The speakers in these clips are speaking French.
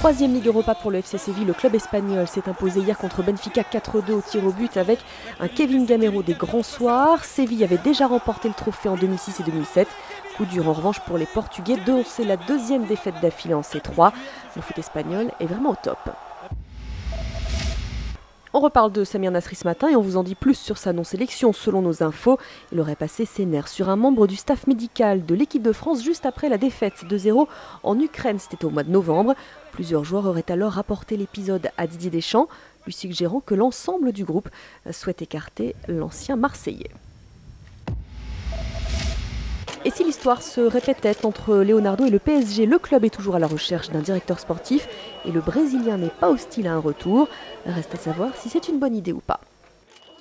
Troisième Ligue Europa pour le FC Séville, le club espagnol s'est imposé hier contre Benfica 4-2 au tir au but avec un Kevin Gamero des grands soirs. Séville avait déjà remporté le trophée en 2006 et 2007. Coup dur en revanche pour les Portugais, dont c'est la deuxième défaite d'affilée en C3. Le foot espagnol est vraiment au top. On reparle de Samir Nasri ce matin et on vous en dit plus sur sa non-sélection. Selon nos infos, il aurait passé ses nerfs sur un membre du staff médical de l'équipe de France juste après la défaite de 0 en Ukraine. C'était au mois de novembre. Plusieurs joueurs auraient alors rapporté l'épisode à Didier Deschamps, lui suggérant que l'ensemble du groupe souhaite écarter l'ancien Marseillais. Et si l'histoire se répétait entre Leonardo et le PSG, le club est toujours à la recherche d'un directeur sportif et le Brésilien n'est pas hostile à un retour. Reste à savoir si c'est une bonne idée ou pas.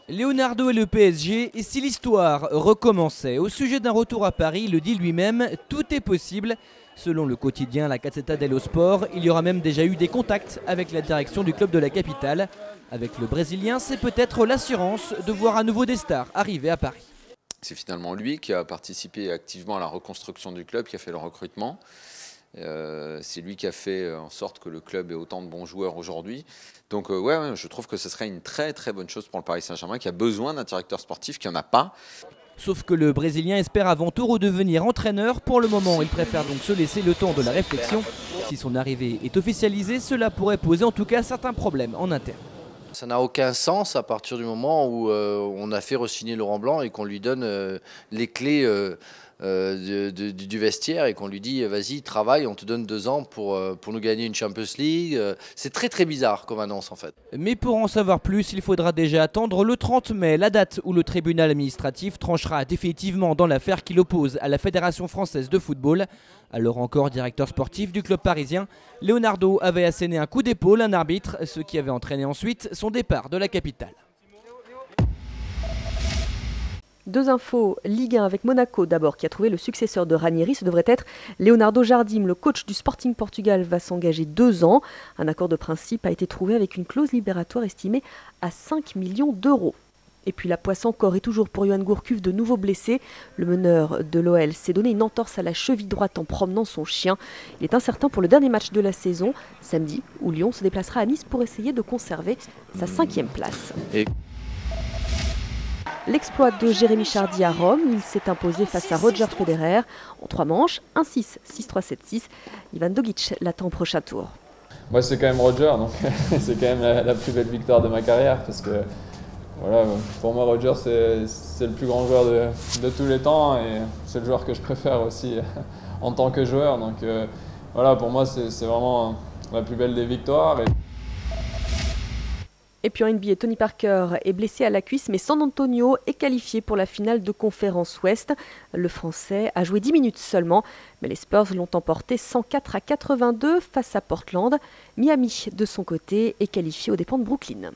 Leonardo et le PSG, et si l'histoire recommençait Au sujet d'un retour à Paris, le dit lui-même, tout est possible. Selon le quotidien La Gazzetta dello Sport, il y aura même déjà eu des contacts avec la direction du club de la capitale. Avec le Brésilien, c'est peut-être l'assurance de voir à nouveau des stars arriver à Paris. C'est finalement lui qui a participé activement à la reconstruction du club, qui a fait le recrutement. Euh, c'est lui qui a fait en sorte que le club ait autant de bons joueurs aujourd'hui. Donc euh, ouais, je trouve que ce serait une très très bonne chose pour le Paris Saint-Germain qui a besoin d'un directeur sportif qui n'en a pas. Sauf que le Brésilien espère avant tout redevenir entraîneur. Pour le moment, il préfère donc se laisser le temps de la réflexion. Si son arrivée est officialisée, cela pourrait poser en tout cas certains problèmes en interne. Ça n'a aucun sens à partir du moment où euh, on a fait re-signer Laurent Blanc et qu'on lui donne euh, les clés euh, du vestiaire et qu'on lui dit vas-y travaille, on te donne deux ans pour, pour nous gagner une Champions League. C'est très très bizarre comme annonce en fait. Mais pour en savoir plus, il faudra déjà attendre le 30 mai, la date où le tribunal administratif tranchera définitivement dans l'affaire qui l'oppose à la Fédération française de football. Alors encore directeur sportif du club parisien, Leonardo avait asséné un coup d'épaule à un arbitre, ce qui avait entraîné ensuite son départ de la capitale. Deux infos. Ligue 1 avec Monaco d'abord, qui a trouvé le successeur de Ranieri. Ce devrait être Leonardo Jardim. Le coach du Sporting Portugal va s'engager deux ans. Un accord de principe a été trouvé avec une clause libératoire estimée à 5 millions d'euros. Et puis la poisse encore est toujours pour Johan Gourcuff de nouveau blessé. Le meneur de l'OL s'est donné une entorse à la cheville droite en promenant son chien. Il est incertain pour le dernier match de la saison, samedi, où Lyon se déplacera à Nice pour essayer de conserver sa cinquième place. L'exploit de Jérémy Chardy à Rome, il s'est imposé face à Roger Federer en trois manches, 1-6, 6-3, 7-6. Ivan Dogic l'attend au prochain tour. Moi c'est quand même Roger, donc c'est quand même la, plus belle victoire de ma carrière parce que voilà, pour moi, Roger, c'est le plus grand joueur de, tous les temps et c'est le joueur que je préfère aussi en tant que joueur. Donc euh, voilà, pour moi, c'est vraiment la plus belle des victoires. Et... puis en NBA, Tony Parker est blessé à la cuisse, mais San Antonio est qualifié pour la finale de conférence Ouest. Le Français a joué 10 minutes seulement, mais les Spurs l'ont emporté 104 à 82 face à Portland. Miami, de son côté, est qualifié aux dépens de Brooklyn.